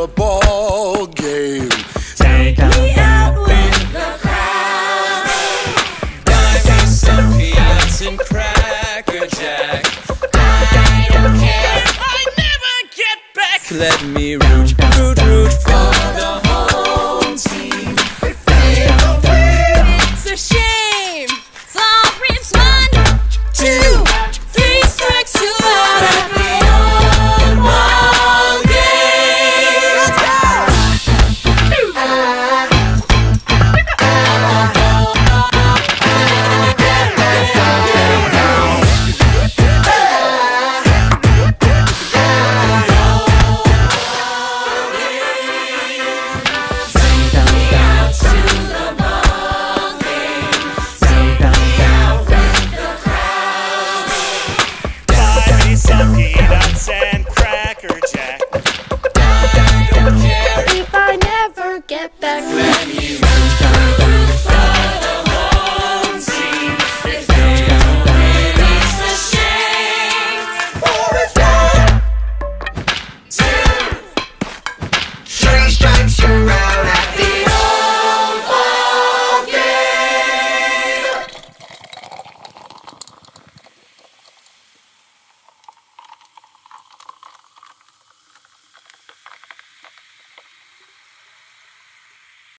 the ball game. Take me out with the crowd. Buy me some peanuts and cracker jack. I don't care. I never get back. Let me root. back.